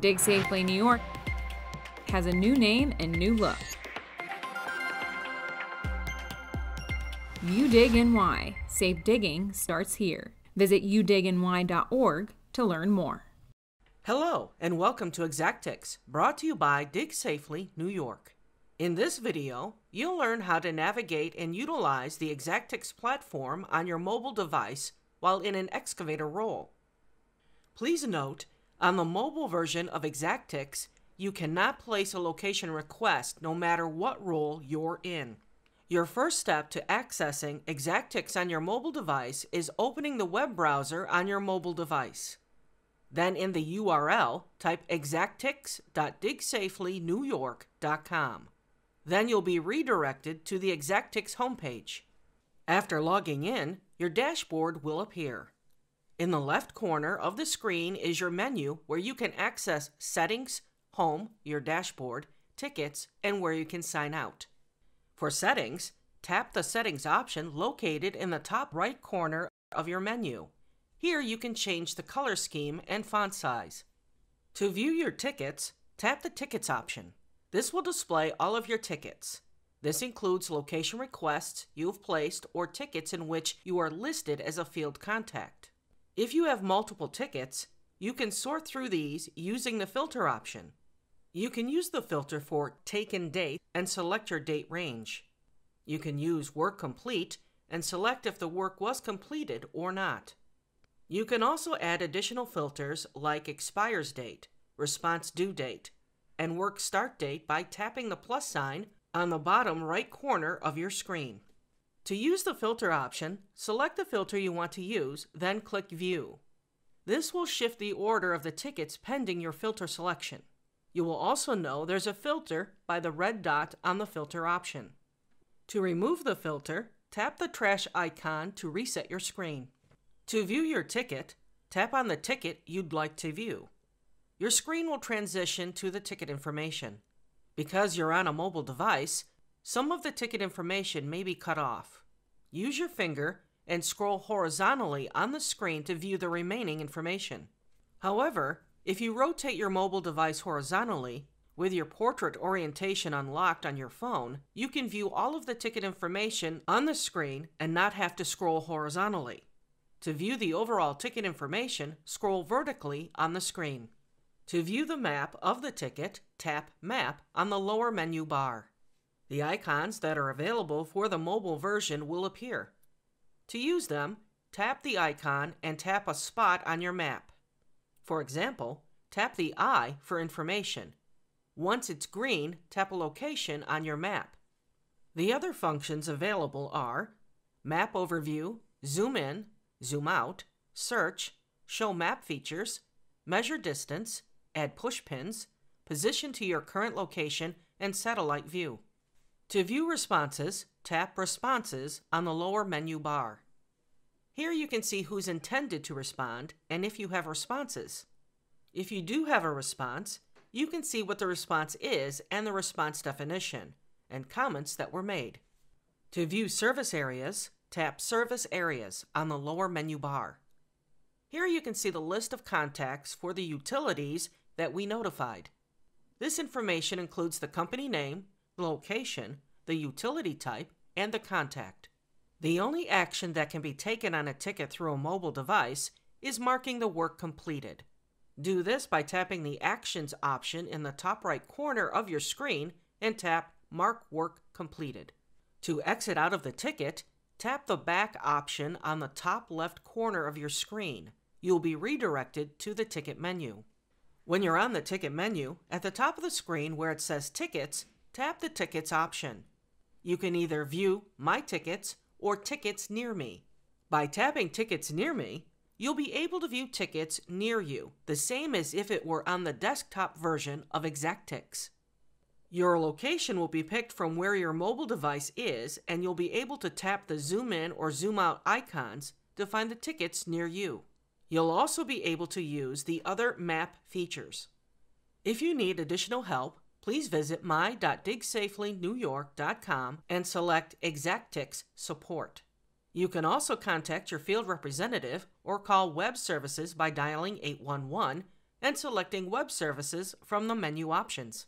Dig Safely New York has a new name and new look. UDig NY. Safe digging starts here. Visit udigny.org to learn more. Hello, and welcome to Exactix, brought to you by Dig Safely New York. In this video, you'll learn how to navigate and utilize the Exactix platform on your mobile device while in an excavator role. Please note, on the mobile version of Exactix, you cannot place a location request no matter what role you're in. Your first step to accessing Exactix on your mobile device is opening the web browser on your mobile device. Then in the URL, type exactix.digsafelynewyork.com. Then you'll be redirected to the Exactix homepage. After logging in, your dashboard will appear. In the left corner of the screen is your menu where you can access Settings, Home, your dashboard, Tickets, and where you can sign out. For Settings, tap the Settings option located in the top right corner of your menu. Here you can change the color scheme and font size. To view your tickets, tap the Tickets option. This will display all of your tickets. This includes location requests you have placed or tickets in which you are listed as a field contact. If you have multiple tickets, you can sort through these using the filter option. You can use the filter for taken date and select your date range. You can use work complete and select if the work was completed or not. You can also add additional filters like expires date, response due date, and work start date by tapping the plus sign on the bottom right corner of your screen. To use the filter option, select the filter you want to use, then click View. This will shift the order of the tickets pending your filter selection. You will also know there's a filter by the red dot on the filter option. To remove the filter, tap the trash icon to reset your screen. To view your ticket, tap on the ticket you'd like to view. Your screen will transition to the ticket information. Because you're on a mobile device, some of the ticket information may be cut off. Use your finger and scroll horizontally on the screen to view the remaining information. However, if you rotate your mobile device horizontally, with your portrait orientation unlocked on your phone, you can view all of the ticket information on the screen and not have to scroll horizontally. To view the overall ticket information, scroll vertically on the screen. To view the map of the ticket, tap Map on the lower menu bar. The icons that are available for the mobile version will appear. To use them, tap the icon and tap a spot on your map. For example, tap the eye for information. Once it's green, tap a location on your map. The other functions available are Map Overview, Zoom In, zoom out, search, show map features, measure distance, add push pins, position to your current location, and satellite view. To view responses, tap Responses on the lower menu bar. Here you can see who's intended to respond and if you have responses. If you do have a response, you can see what the response is and the response definition, and comments that were made. To view service areas, tap Service Areas on the lower menu bar. Here you can see the list of contacts for the utilities that we notified. This information includes the company name, location, the utility type, and the contact. The only action that can be taken on a ticket through a mobile device is marking the work completed. Do this by tapping the Actions option in the top right corner of your screen and tap Mark Work Completed. To exit out of the ticket, Tap the back option on the top left corner of your screen. You'll be redirected to the ticket menu. When you're on the ticket menu, at the top of the screen where it says Tickets, tap the Tickets option. You can either view My Tickets or Tickets Near Me. By tapping Tickets Near Me, you'll be able to view tickets near you, the same as if it were on the desktop version of Exactix. Your location will be picked from where your mobile device is, and you'll be able to tap the zoom in or zoom out icons to find the tickets near you. You'll also be able to use the other map features. If you need additional help, please visit my.digsafelynewyork.com and select Exactix Support. You can also contact your field representative or call web services by dialing 811 and selecting Web Services from the menu options.